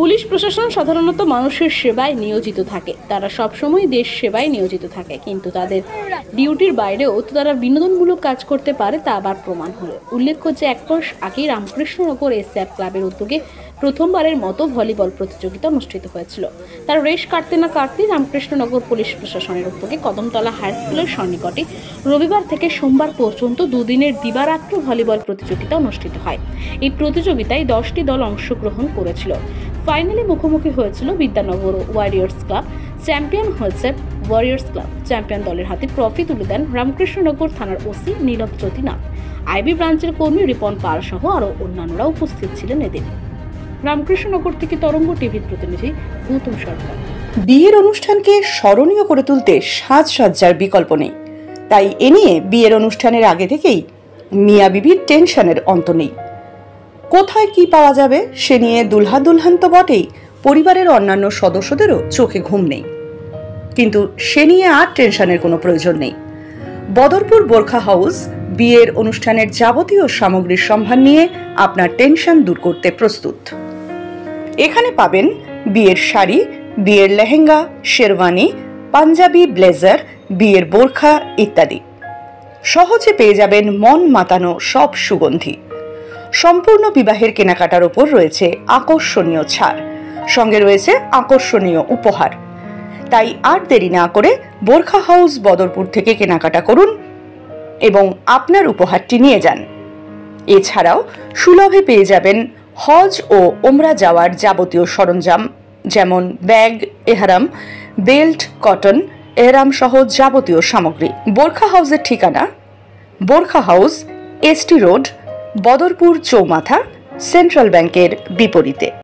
Police প্রশাসন সাধারণত মানুষের সেবায় নিয়োজিত থাকে। তারা সবসময় দেশ সেবায় নিয়োজিত থাকে, কিন্তু তাদের ডিউটির বাইরেও তো তারা বিনোদনমূলক কাজ করতে পারে তা আবার প্রমাণ হলো। উল্লেখ্য যে এক মাস আগেই রামকৃষ্ণনগর এসএফ ক্লাবের উদ্যোগে প্রথমবারের মতো ভলিবল প্রতিযোগিতা অনুষ্ঠিত হয়েছিল। তার রেশ কাটতে না কাটতেই রামকৃষ্ণনগর পুলিশ প্রশাসনের উদ্যোগে কদমতলা হাই স্কুলের সন্নিকটে রবিবার থেকে সোমবার পর্যন্ত দুদিনের দিবারাত্র ভলিবল প্রতিযোগিতা অনুষ্ঠিত হয়। এই প্রতিযোগিতায় দশটি দল অংশগ্রহণ করেছিল। ফাইনালে মুখোমুখি হয়েছিল বিদ্যানগর ওয়ারিয়ার্স ক্লাব। চ্যাম্পিয়ন হয়েছে ওয়ারিয়ার্স ক্লাব। চ্যাম্পিয়ন দলের হাতে ট্রফি তুলে দেন রামকৃষ্ণনগর থানার ওসি নীলব জ্যোতিনাথ। আইবি ব্রাঞ্চের কর্মী রিপন পাল সহ আরও অন্যান্যরা উপস্থিত ছিলেন এদিন। রামকৃষ্ণনগর থেকে তরঙ্গ টিভির প্রতিনিধি গৌতম সরকার। বিয়ের অনুষ্ঠানকে স্মরণীয় করে তুলতে সাজসজ্জার বিকল্প নেই। তাই এ নিয়ে বিয়ের অনুষ্ঠানের আগে থেকেই মিয়া বিবির টেনশনের অন্ত নেই। কোথায় কি পাওয়া যাবে সে নিয়ে দুলহা দুলহান তো বটেই। পরিবারের অন্যান্য সদস্যদেরও চোখে ঘুম নেই। কিন্তু সে নিয়ে আর টেনশনের কোনো প্রয়োজন নেই। বদরপুর বোরখা হাউস বিয়ের অনুষ্ঠানের যাবতীয় সামগ্রীর সম্ভার নিয়ে আপনার টেনশন দূর করতে প্রস্তুত। এখানে পাবেন বিয়ের শাড়ি, বিয়ের লেহেঙ্গা, শেরওয়ানি, পাঞ্জাবি, ব্লেজার, বিয়ের বোরখা ইত্যাদি। সহজে পেয়ে যাবেন মন মাতানো সব সুগন্ধি। সম্পূর্ণ বিবাহের কেনাকাটার ওপর রয়েছে আকর্ষণীয় ছাড়। সঙ্গে রয়েছে আকর্ষণীয় উপহার। তাই আর দেরি না করে বোরখা হাউস বদরপুর থেকে কেনাকাটা করুন এবং আপনার উপহারটি নিয়ে যান। এছাড়াও সুলভে পেয়ে যাবেন হজ ও ওমরা যাওয়ার যাবতীয় সরঞ্জাম যেমন ব্যাগ, এহারাম, বেল্ট, কটন, এহরাম সহ যাবতীয় সামগ্রী। বোরখা হাউসের ঠিকানা Borkha House, ST road Badarpur চৌমাথা সেন্ট্রাল ব্যাংকের বিপরীতে।